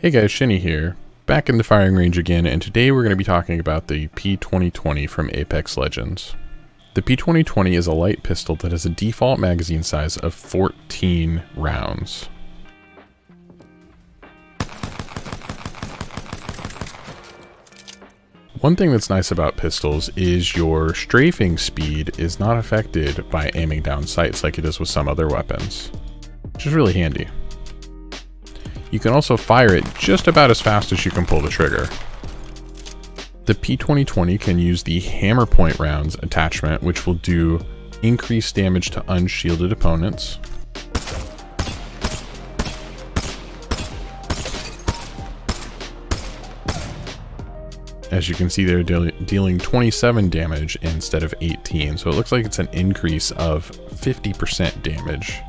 Hey guys, Shinny here, back in the firing range again, and today we're going to be talking about the P2020 from Apex Legends. The P2020 is a light pistol that has a default magazine size of 14 rounds. One thing that's nice about pistols is your strafing speed is not affected by aiming down sights like it is with some other weapons, which is really handy. You can also fire it just about as fast as you can pull the trigger. The P2020 can use the hammer point rounds attachment, which will do increased damage to unshielded opponents. As you can see, they're de dealing 27 damage instead of 18, so it looks like it's an increase of 50% damage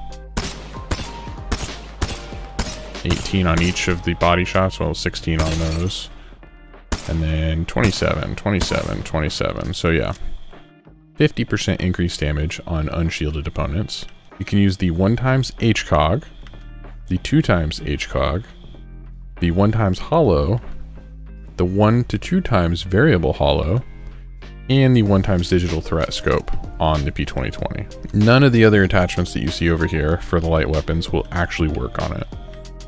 18 on each of the body shots, well 16 on those. And then 27, 27, 27. So yeah, 50% increased damage on unshielded opponents. You can use the 1 times HCOG, the 2 times HCOG, the 1 times holo, the 1 to 2 times variable holo, and the 1 times digital threat scope on the P2020. None of the other attachments that you see over here for the light weapons will actually work on it.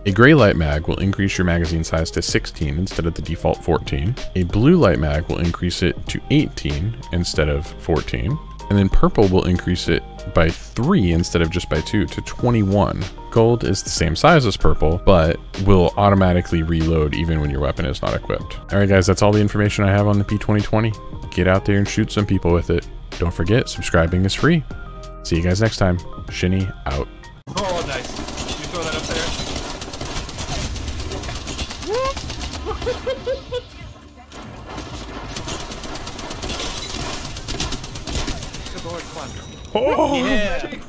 A gray light mag will increase your magazine size to 16 instead of the default 14. A blue light mag will increase it to 18 instead of 14. And then purple will increase it by 3 instead of just by 2 to 21. Gold is the same size as purple, but will automatically reload even when your weapon is not equipped. Alright guys, that's all the information I have on the P2020. Get out there and shoot some people with it. Don't forget, subscribing is free. See you guys next time. Shinny out. Oh, nice. You throw that up there? Oh! Yeah.